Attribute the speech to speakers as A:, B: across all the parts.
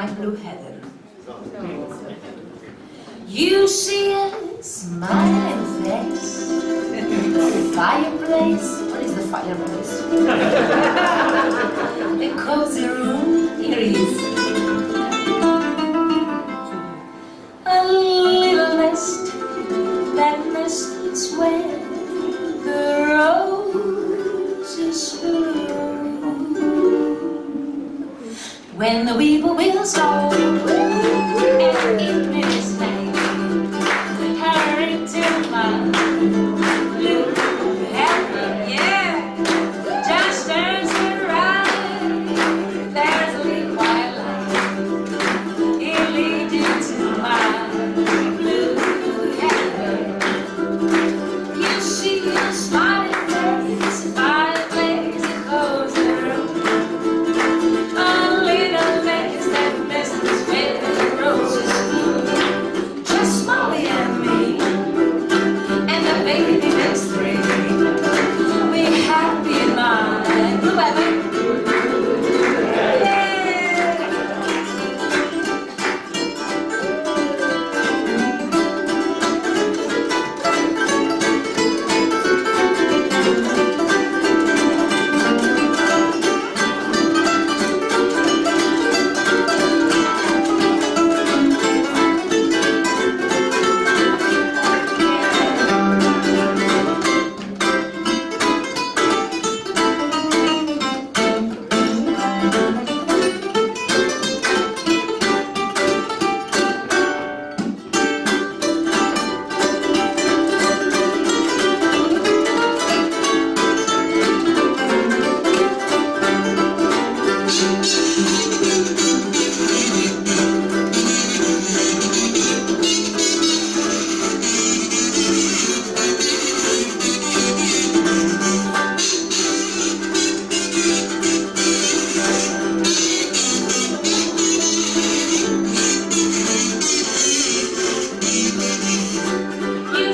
A: my blue heather. You see a smiling face, fireplace. What is the fireplace? a cozy room, here is. A little nest, that nest is where the roses bloom. When the weeble wheels go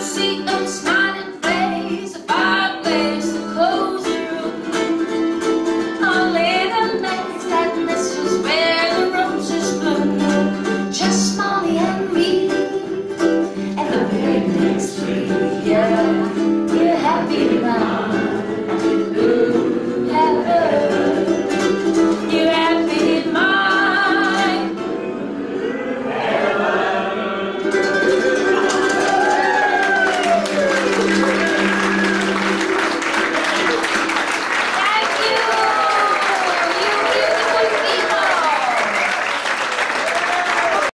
A: see a smile.